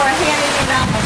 or handing it out.